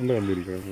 എന്താ കണ്ടിരിക്കണം?